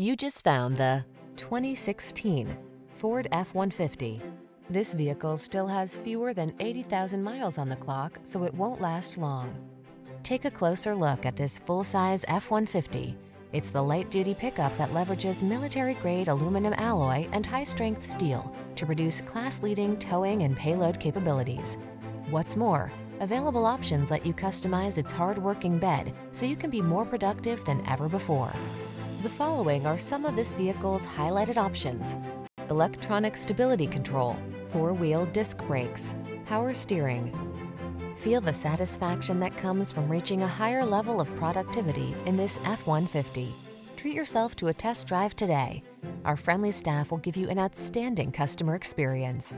You just found the 2016 Ford F-150. This vehicle still has fewer than 80,000 miles on the clock, so it won't last long. Take a closer look at this full-size F-150. It's the light-duty pickup that leverages military-grade aluminum alloy and high-strength steel to produce class-leading towing and payload capabilities. What's more, available options let you customize its hard-working bed so you can be more productive than ever before. The following are some of this vehicle's highlighted options. Electronic stability control, four-wheel disc brakes, power steering. Feel the satisfaction that comes from reaching a higher level of productivity in this F-150. Treat yourself to a test drive today. Our friendly staff will give you an outstanding customer experience.